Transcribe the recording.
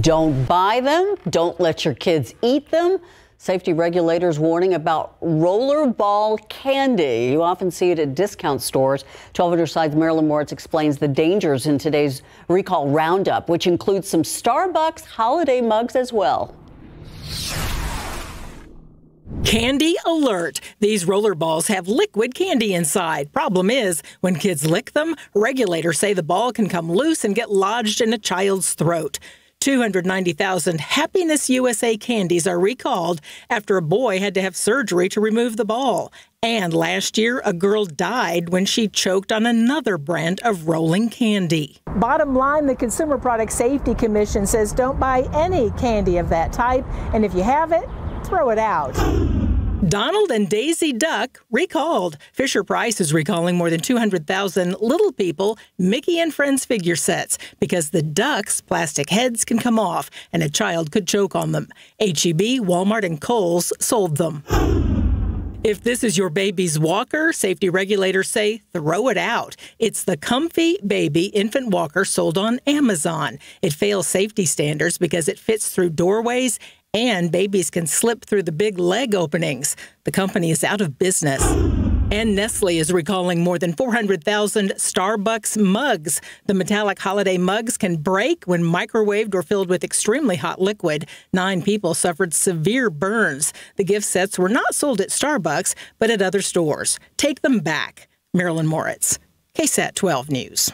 Don't buy them. Don't let your kids eat them. Safety regulators warning about rollerball candy. You often see it at discount stores. 12 On Your Side's Marilyn Moritz explains the dangers in today's recall roundup, which includes some Starbucks holiday mugs as well. Candy alert! These roller balls have liquid candy inside. Problem is, when kids lick them, regulators say the ball can come loose and get lodged in a child's throat. 290,000 Happiness USA candies are recalled after a boy had to have surgery to remove the ball. And last year, a girl died when she choked on another brand of rolling candy. Bottom line, the Consumer Product Safety Commission says don't buy any candy of that type, and if you have it, throw it out. Donald and Daisy Duck recalled. Fisher Price is recalling more than 200,000 Little People Mickey and Friends figure sets because the ducks' plastic heads can come off and a child could choke on them. HEB, Walmart, and Kohl's sold them. If this is your baby's walker, safety regulators say throw it out. It's the Comfy Baby infant walker sold on Amazon. It fails safety standards because it fits through doorways and babies can slip through the big leg openings. The company is out of business. And Nestle is recalling more than 400,000 Starbucks mugs. The metallic holiday mugs can break when microwaved or filled with extremely hot liquid. Nine people suffered severe burns. The gift sets were not sold at Starbucks, but at other stores. Take them back. Marilyn Moritz, KSAT 12 News.